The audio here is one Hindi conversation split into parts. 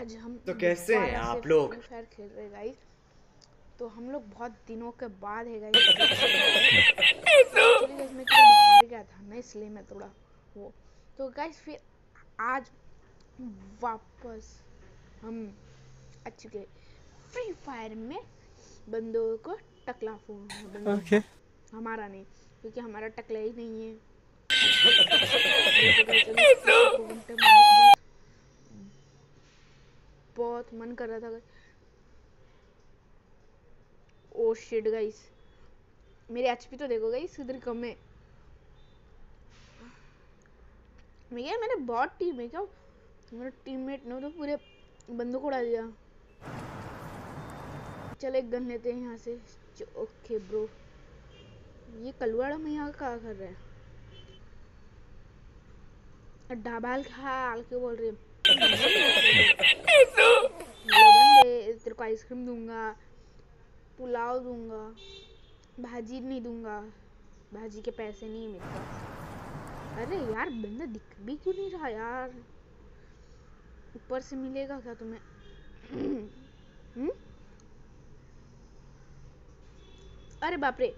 आज हम तो कैसे हैं आप लोग? फ्री फायर खेल रहे गाइस तो हम लोग बहुत दिनों के बाद है गाइस मैं थोड़ा बाहर गया था ना इसलिए मैं थोड़ा वो। तो गाइस फिर आज वापस हम आ चुके फ्री फायर में बंदों को टकला फ़ोन Okay. हमारा नहीं क्योंकि हमारा टकला ही नहीं है। बहुत मन कर रहा था ओ शिट गाइस मेरे एचपी तो देखो गाइस किधर कम है। क्या मैंने बहुत टीम है क्या? मेरा टीममेट ने तो पूरे बंदों को उड़ा दिया। चल, एक गन लेते हैं यहाँ से। ओके ब्रो ये कलवाड़ा में यहाँ क्या कर रहे हैं? डाबाल खाल के बोल रहे हैं? तेरे को आइसक्रीम दूँगा, पुलाव दूँगा, भाजी नहीं दूँगा। भाजी के पैसे नहीं मेरे पास अरे यार, बंदा दिख भी क्यों नहीं रहा यार? ऊपर से मिलेगा क्या तुम्हें? हम्म? अरे बाप रे।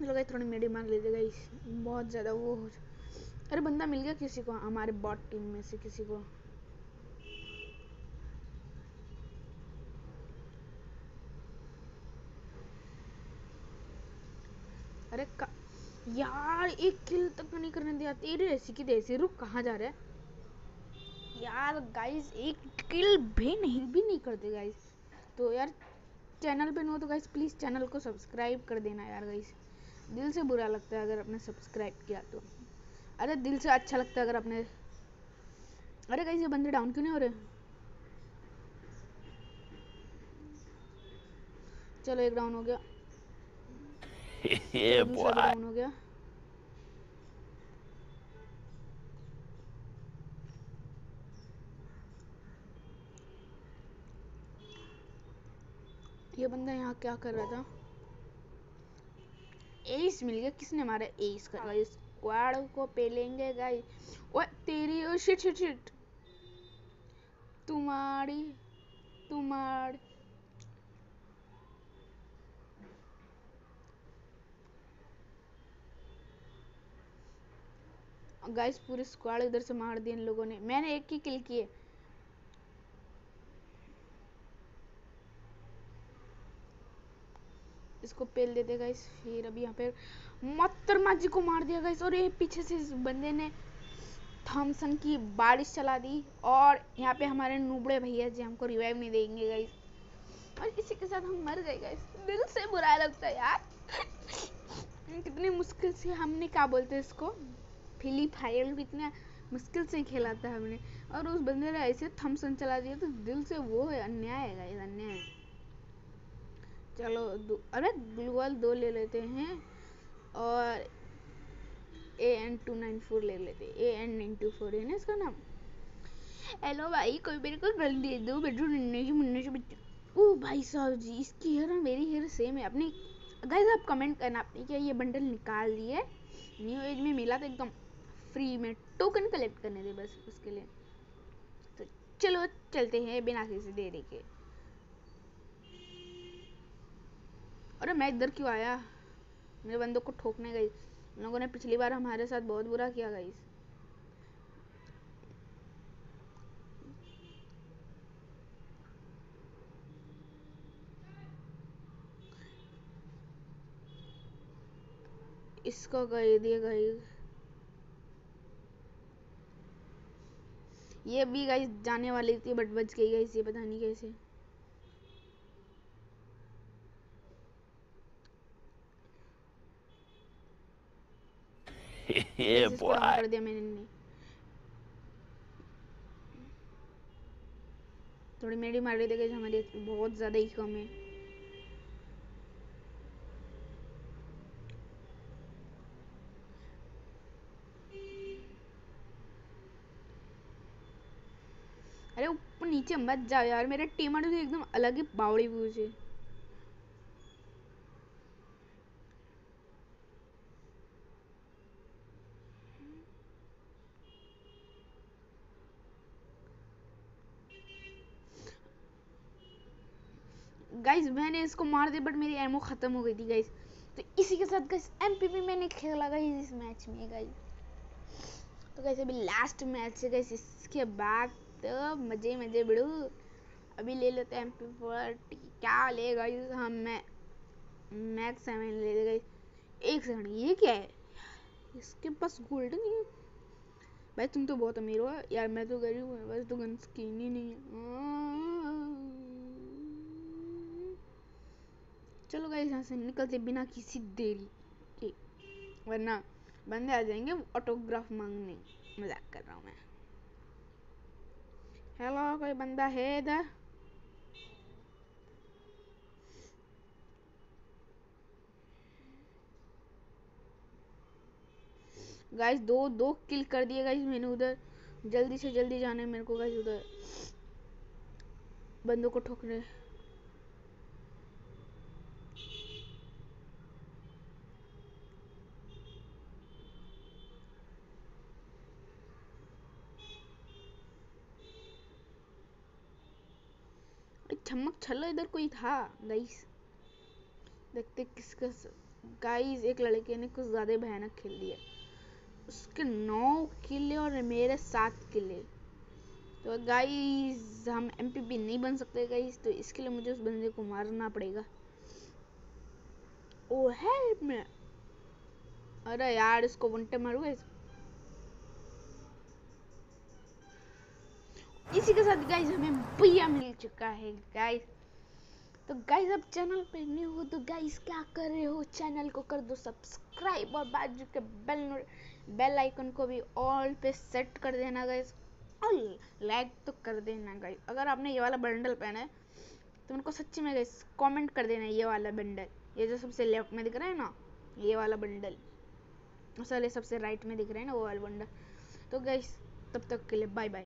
गाइस थोड़ी मार लेते गाइस बहुत ज़्यादा वो हो अरे बंदा मिल गया किसी को, हमारे बॉट टीम में से किसी को। अरे का यार, एक किल तक तो नहीं करने दिया। तेरे ऐसी की तैसी, रुक, कहाँ जा रहा है? यार गाइस एक किल भी नहीं भी नहीं करते गाइस तो यार चैनल पे नो तो गाइस प्लीज़ चैनल को सब्सक्राइब कर देना यार गाइस दिल से बुरा लगता है अगर आपने सब्सक्राइब किया तो। अरे दिल से अच्छा लगता है अगर आपने अरे कहीं से बंदे डाउन क्यों नहीं हो रहे? चलो एक डाउन हो गया. डाउन हो गया। ये बंदा यहाँ क्या कर रहा था? एस मिल गया। किसने मारा? एस कर स्क्वाड को पेलेंगे गाइस ओए, तेरी ओ, शिट शिट शिट। तुम्हारी तुम्हारी। गाइस, पूरे स्क्वाड इधर से मार दिए इन लोगों ने। मैंने एक ही किल किए। इसको पेल देते गाइस फिर अभी यहाँ पे मोहतरमा जी को मार दिया गाइस और ये पीछे से इस बंदे ने थॉमसन की बारिश चला दी। और यहाँ पे हमारे नूबड़े भैया जी हमको रिवाइव नहीं देंगे गाइस और इसी के साथ हम मर गए गाइस दिल से बुरा लगता है यार। कितनी मुश्किल से हमने, क्या बोलते हैं इसको? फ्री फायर भी इतना मुश्किल से खेला था हमने। और उस बंदे ने ऐसे थम्सन चला दिया तो दिल से वो है अन्याय है गाइस अन्याय। चलो अरे ग्लूअल दो ले लेते हैं और A N two nine four ले लेते A N nine two four है ना इसका नाम? हेलो भाई, कोई मेरे को गल दे दो बेटू नन्हे से मुन्ने से बच्चे। ओ भाई साहब जी, इसकी हेयर और मेरी हेयर सेम है। अपनी गाइस आप कमेंट करना, आपने क्या ये बंडल निकाल दिए न्यू एज में मिला था एकदम फ्री में टोकन कलेक्ट करने थे बस उसके लिए। तो चलो, चलते हैं बिना किसी देरी के। अरे मैं इधर क्यों आया? मेरे बंदों को ठोकने गई। उन लोगों ने पिछली बार हमारे साथ बहुत बुरा किया गई इसको गई दिए गई ये भी गई जाने वाली थी बट बच गई गई ये पता नहीं कैसे। कर दिया मैंने थोड़ी मार हमारी बहुत ज़्यादा ही कम है। अरे ऊपर नीचे मत जाओ यार मेरे टीममेट तो एकदम अलग ही बावड़ी बूझ। है गाइस मैंने इसको मार दिया बट मेरी एमओ ख़त्म हो गई थी गाइस तो इसी के साथ गाइस एमपीपी मैंने खेला गाइस इस मैच में गाइस तो गाइस अभी लास्ट मैच है गाइस इसके बाद तो मज़े मज़े बढ़ू अभी ले लेते हैं एमपी फोर्टी क्या ले गाइस हम मैं मैक्स सेवन ले ले गाइस एक सेकंड ये क्या है? इसके पास गोल्डन ही है. भाई, तुम तो बहुत अमीर हो यार. मैं तो गरीब हूँ, बस तो गन स्किन ही नहीं है। चलो गाइस यहाँ से निकलते बिना किसी देरी के, वरना बंदे आ जाएँगे ऑटोग्राफ मांगने। मज़ाक कर रहा हूँ मैं। हेलो कोई बंदा है इधर? गाइस दो दो किल कर दिए गाइस मैंने उधर। जल्दी से जल्दी जाने मेरे को गाइस उधर। बंदों को ठोकने। चमक छल्लो इधर कोई था? गाइस देखते किसका गाइस एक लड़के ने कुछ ज़्यादा भयानक खेल दिया। उसके नौ किले और मेरे सात किले तो गाइस हम एमपीपी नहीं बन सकते गाइस तो इसके लिए मुझे उस बंदे को मारना पड़ेगा। ओ हेल्प में अरे यार, इसको वंटे मारूँगा इस के साथ गाइज़ हमें भैया मिल चुका है गाइज़ तो गाइज़ अब चैनल पे न्यू हो तो गाइज़ क्या कर रहे हो? चैनल को कर दो सब्सक्राइब और बाजू के बेल बेल आइकन को भी ऑल पे सेट कर देना गाइस और लाइक तो कर देना गाइस अगर आपने ये वाला बंडल पहना है तो उनको सच्ची में गाइस कमेंट कर देना ये वाला बंडल ये जो सबसे लेफ़्ट में दिख रहा है ना, ये वाला बंडल सॉरी सबसे राइट में दिख रहा है ना, वो वाला बंडल तो गाइस तब तक के लिए बाय बाय